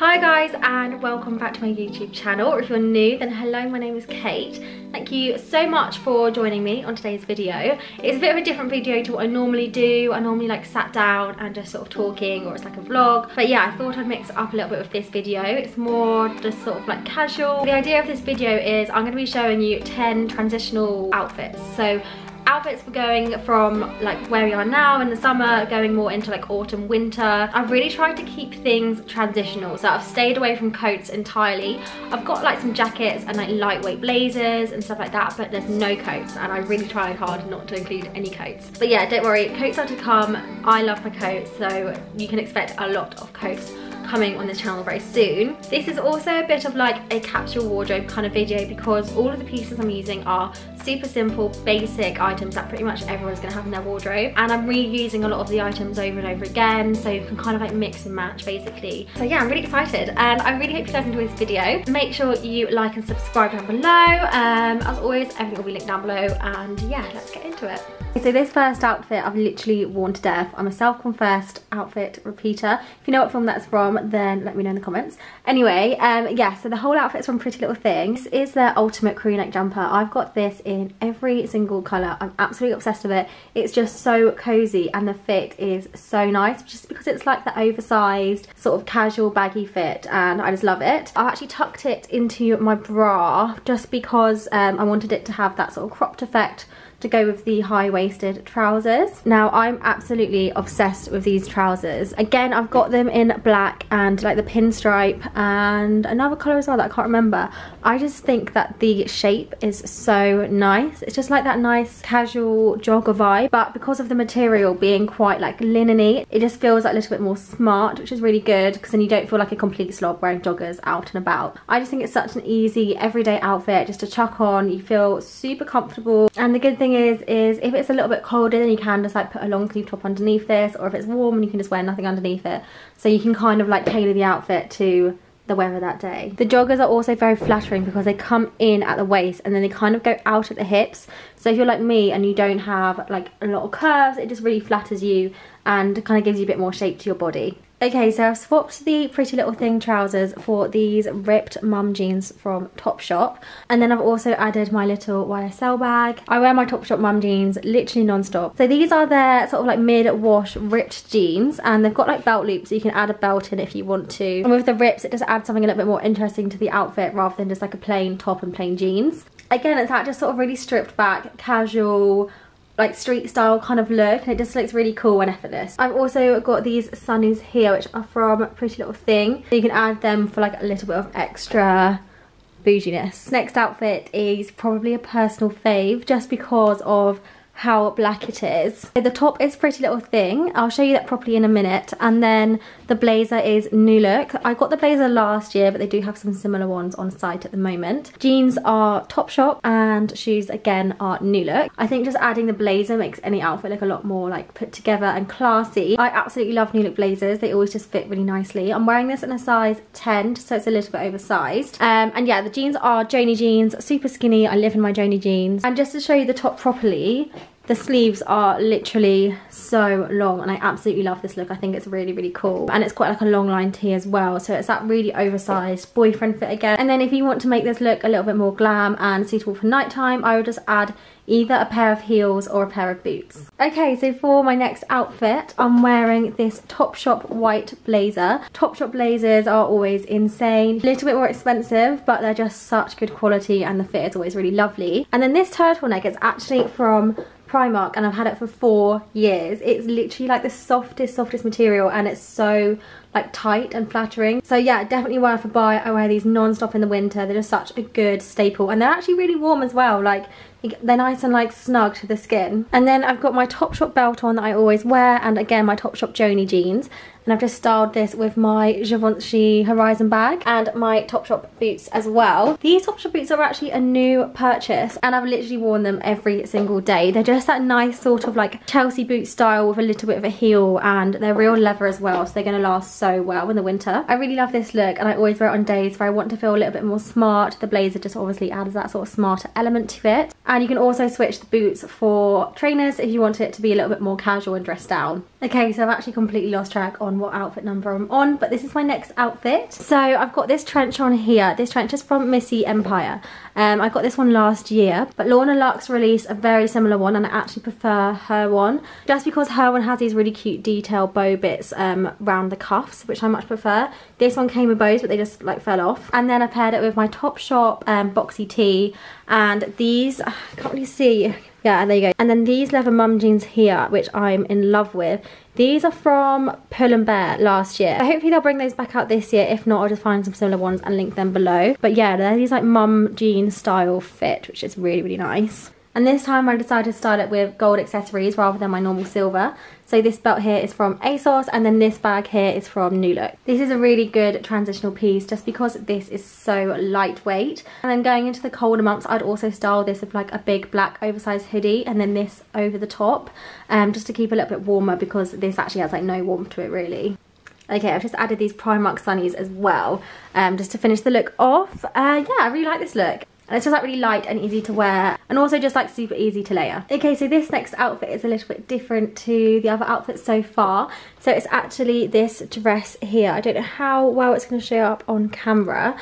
Hi guys and welcome back to my YouTube channel. If you're new then hello my name is Kate. Thank you so much for joining me on today's video. It's a bit of a different video to what I normally do. I normally like sat down and just sort of talking or it's like a vlog. But yeah I thought I'd mix up a little bit with this video. It's more just sort of like casual. The idea of this video is I'm going to be showing you 10 transitional outfits. So outfits were going from like where we are now in the summer going more into like autumn winter. I've really tried to keep things transitional so I've stayed away from coats entirely. I've got like some jackets and like lightweight blazers and stuff like that but there's no coats and I really tried hard not to include any coats. But yeah don't worry coats are to come. I love my coats so you can expect a lot of coats coming on this channel very soon. This is also a bit of like a capsule wardrobe kind of video because all of the pieces I'm using are super simple, basic items that pretty much everyone's gonna have in their wardrobe. And I'm reusing a lot of the items over and over again so you can kind of like mix and match basically. So yeah, I'm really excited and I really hope you guys enjoy this video. Make sure you like and subscribe down below. Um, as always, everything will be linked down below and yeah, let's get into it. So this first outfit I've literally worn to death. I'm a self-confessed outfit repeater. If you know what film that's from, then let me know in the comments. Anyway, um, yeah, so the whole outfit's from Pretty Little Thing. This is their ultimate crew neck jumper. I've got this in every single colour. I'm absolutely obsessed with it. It's just so cozy and the fit is so nice just because it's like the oversized sort of casual baggy fit and I just love it. I actually tucked it into my bra just because um, I wanted it to have that sort of cropped effect to go with the high-waisted trousers. Now I'm absolutely obsessed with these trousers. Again, I've got them in black and like the pinstripe and another colour as well that I can't remember. I just think that the shape is so nice. It's just like that nice casual jogger vibe, but because of the material being quite like linen-y, it just feels like a little bit more smart, which is really good because then you don't feel like a complete slob wearing joggers out and about. I just think it's such an easy everyday outfit just to chuck on. You feel super comfortable. And the good thing is, is if it's a little bit colder, then you can just like put a long sleeve top underneath this, or if it's warm, and you can just wear nothing underneath it. So you can kind of like tailor the outfit to the weather that day. The joggers are also very flattering because they come in at the waist and then they kind of go out at the hips. So if you're like me and you don't have like a lot of curves, it just really flatters you and kind of gives you a bit more shape to your body. Okay, so I've swapped the Pretty Little Thing trousers for these ripped mum jeans from Topshop. And then I've also added my little YSL bag. I wear my Topshop mum jeans literally non-stop. So these are their sort of like mid-wash ripped jeans. And they've got like belt loops, so you can add a belt in if you want to. And with the rips, it just adds something a little bit more interesting to the outfit rather than just like a plain top and plain jeans. Again, it's that just sort of really stripped back, casual, like street style kind of look and it just looks really cool and effortless. I've also got these sunnies here which are from Pretty Little Thing. So you can add them for like a little bit of extra bouginess. Next outfit is probably a personal fave just because of how black it is. The top is Pretty Little Thing. I'll show you that properly in a minute. And then the blazer is New Look. I got the blazer last year, but they do have some similar ones on site at the moment. Jeans are Topshop and shoes again are New Look. I think just adding the blazer makes any outfit look a lot more like put together and classy. I absolutely love New Look blazers. They always just fit really nicely. I'm wearing this in a size 10, so it's a little bit oversized. Um, and yeah, the jeans are Joni jeans, super skinny. I live in my Joni jeans. And just to show you the top properly, the sleeves are literally so long and I absolutely love this look. I think it's really, really cool. And it's quite like a long line tee as well. So it's that really oversized boyfriend fit again. And then if you want to make this look a little bit more glam and suitable for nighttime, I would just add either a pair of heels or a pair of boots. Okay, so for my next outfit, I'm wearing this Topshop white blazer. Topshop blazers are always insane. A little bit more expensive, but they're just such good quality and the fit is always really lovely. And then this turtleneck is actually from Primark and I've had it for four years. It's literally like the softest, softest material and it's so like tight and flattering. So yeah, definitely worth a buy. I wear these non-stop in the winter. They're just such a good staple and they're actually really warm as well. Like they're nice and like snug to the skin. And then I've got my Topshop belt on that I always wear and again my Topshop Joni jeans. And I've just styled this with my Givenchy Horizon bag and my Topshop boots as well. These Topshop boots are actually a new purchase and I've literally worn them every single day. They're just that nice sort of like Chelsea boot style with a little bit of a heel and they're real leather as well so they're going to last so well in the winter. I really love this look and I always wear it on days where I want to feel a little bit more smart. The blazer just obviously adds that sort of smarter element to it. And you can also switch the boots for trainers if you want it to be a little bit more casual and dressed down. Okay, so I've actually completely lost track on what outfit number I'm on, but this is my next outfit. So I've got this trench on here. This trench is from Missy Empire. Um, I got this one last year, but Lorna Luxe released a very similar one and I actually prefer her one. Just because her one has these really cute detail bow bits um, around the which I much prefer. This one came with bows, but they just like fell off. And then I paired it with my Topshop um, boxy tee and these, I can't really see, yeah, there you go. And then these leather mum jeans here, which I'm in love with. These are from Pull and Bear last year. Hopefully they'll bring those back out this year. If not, I'll just find some similar ones and link them below. But yeah, they're these like mum jean style fit, which is really, really nice. And this time I decided to style it with gold accessories rather than my normal silver. So this belt here is from ASOS and then this bag here is from New Look. This is a really good transitional piece just because this is so lightweight. And then going into the colder months, I'd also style this with like a big black oversized hoodie and then this over the top um, just to keep a little bit warmer because this actually has like no warmth to it really. Okay, I've just added these Primark sunnies as well, um, just to finish the look off. Uh, yeah, I really like this look. And it's just like really light and easy to wear and also just like super easy to layer. Okay, so this next outfit is a little bit different to the other outfits so far. So it's actually this dress here. I don't know how well it's going to show up on camera,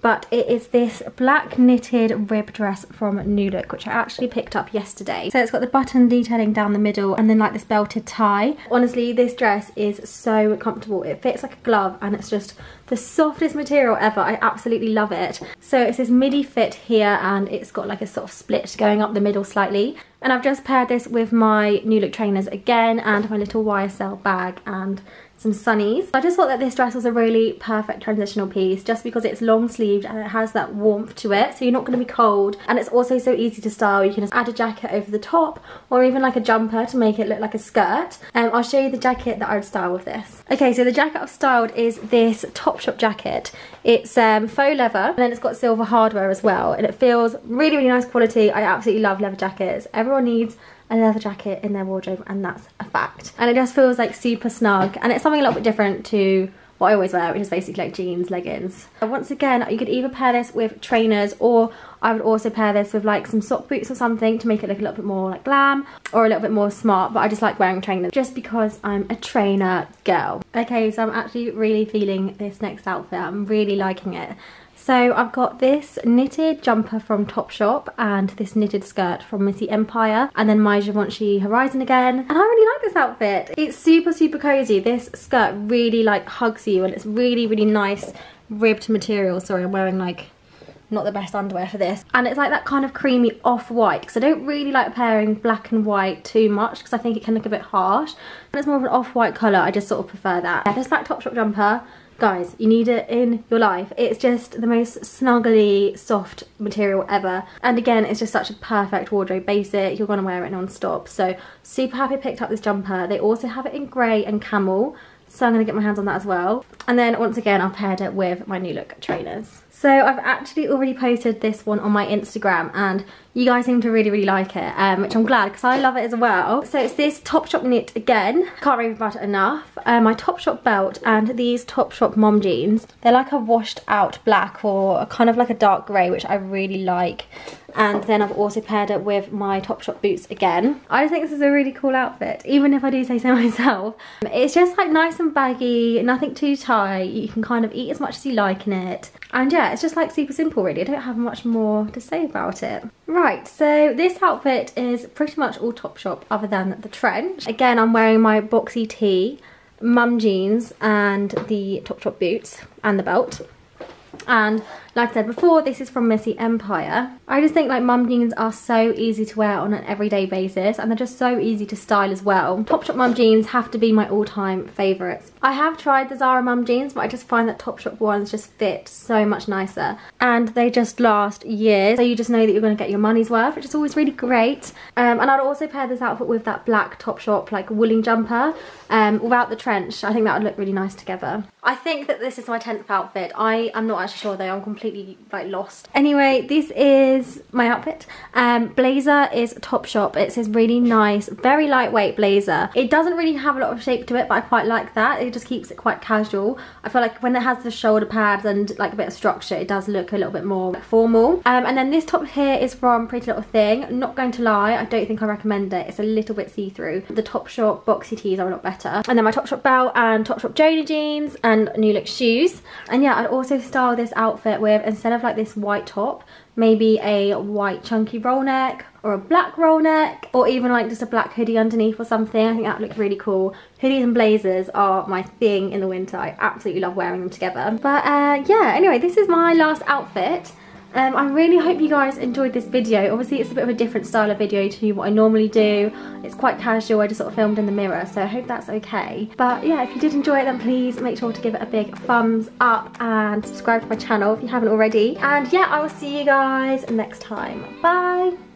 but it is this black knitted rib dress from New Look, which I actually picked up yesterday. So it's got the button detailing down the middle and then like this belted tie. Honestly, this dress is so comfortable. It fits like a glove and it's just the softest material ever. I absolutely love it. So it's this midi fit here and it's got like a sort of split going up the middle slightly. And I've just paired this with my New Look trainers again and my little YSL bag and some sunnies. I just thought that this dress was a really perfect transitional piece just because it's long sleeved and it has that warmth to it so you're not going to be cold and it's also so easy to style. You can just add a jacket over the top or even like a jumper to make it look like a skirt. Um, I'll show you the jacket that I would style with this. Okay so the jacket I've styled is this Topshop jacket. It's um, faux leather and then it's got silver hardware as well and it feels really really nice quality. I absolutely love leather jackets. Everyone needs a leather jacket in their wardrobe and that's a fact. And it just feels like super snug and it's something a little bit different to what I always wear, which is basically like jeans, leggings. Once again, you could either pair this with trainers or I would also pair this with like some sock boots or something to make it look a little bit more like glam or a little bit more smart, but I just like wearing trainers just because I'm a trainer girl. Okay, so I'm actually really feeling this next outfit. I'm really liking it. So I've got this knitted jumper from Topshop and this knitted skirt from Missy Empire and then my Givenchy Horizon again. And I really like this outfit. It's super, super cozy. This skirt really like hugs you and it's really, really nice ribbed material. Sorry, I'm wearing like not the best underwear for this. And it's like that kind of creamy off-white because I don't really like pairing black and white too much because I think it can look a bit harsh. And it's more of an off-white colour, I just sort of prefer that. Yeah, this black Topshop jumper guys you need it in your life. It's just the most snuggly soft material ever. And again it's just such a perfect wardrobe basic. You're gonna wear it non-stop. So super happy I picked up this jumper. They also have it in grey and camel so I'm gonna get my hands on that as well. And then once again I've paired it with my new look trainers so I've actually already posted this one on my Instagram and you guys seem to really, really like it, um, which I'm glad because I love it as well. So it's this Topshop knit again. Can't rave about it enough. Uh, my Topshop belt and these Topshop mom jeans. They're like a washed out black or kind of like a dark grey, which I really like. And then I've also paired it with my Topshop boots again. I just think this is a really cool outfit, even if I do say so myself. It's just like nice and baggy, nothing too tight. You can kind of eat as much as you like in it. And yeah, it's just like super simple really. I don't have much more to say about it. Right, so this outfit is pretty much all Topshop other than the trench. Again, I'm wearing my boxy tee, mum jeans and the Topshop boots and the belt. And like I said before, this is from Missy Empire. I just think like mum jeans are so easy to wear on an everyday basis and they're just so easy to style as well. Topshop mum jeans have to be my all-time favourites. I have tried the Zara mum jeans but I just find that Topshop ones just fit so much nicer and they just last years so you just know that you're going to get your money's worth which is always really great. Um, and I'd also pair this outfit with that black Topshop like wooling jumper um, without the trench. I think that would look really nice together. I think that this is my 10th outfit. I am not actually sure though, I'm completely like lost. Anyway, this is my outfit. Um, blazer is Topshop. It's this really nice, very lightweight blazer. It doesn't really have a lot of shape to it, but I quite like that. It just keeps it quite casual. I feel like when it has the shoulder pads and like a bit of structure, it does look a little bit more formal. Um, and then this top here is from Pretty Little Thing. Not going to lie, I don't think I recommend it. It's a little bit see-through. The Topshop boxy tees are a lot better. And then my Topshop belt and Topshop Joni jeans and New Look shoes. And yeah, I'd also style this outfit with, instead of like this white top, maybe a white chunky roll neck or a black roll neck or even like just a black hoodie underneath or something. I think that would look really cool. Hoodies and blazers are my thing in the winter. I absolutely love wearing them together. But uh, yeah, anyway, this is my last outfit. Um, I really hope you guys enjoyed this video. Obviously it's a bit of a different style of video to what I normally do. It's quite casual, I just sort of filmed in the mirror, so I hope that's okay. But yeah, if you did enjoy it then please make sure to give it a big thumbs up and subscribe to my channel if you haven't already. And yeah, I will see you guys next time. Bye!